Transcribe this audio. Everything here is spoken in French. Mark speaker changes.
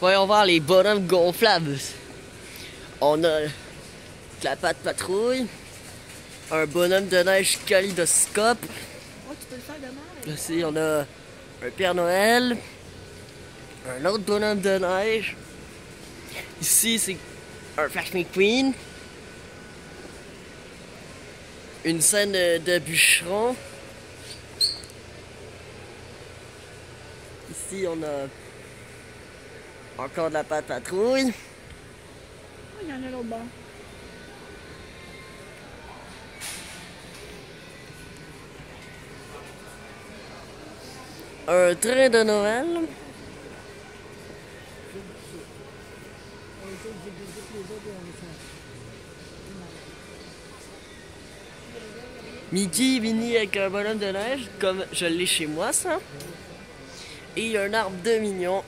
Speaker 1: Voyons voir les bonhommes gonflables. On a de la patte patrouille, un bonhomme de neige kaléidoscope.
Speaker 2: Oh, tu peux le faire demain.
Speaker 1: Ici, on a un Père Noël, un autre bonhomme de neige. Ici, c'est un Flash McQueen. Une scène de, de bûcheron. Ici, on a encore de la pâte patrouille.
Speaker 2: Oh, il y en a l'autre bord.
Speaker 1: Un train de Noël. Mickey, Minnie avec un bonhomme de neige, comme je l'ai chez moi, ça. Et un arbre de mignon.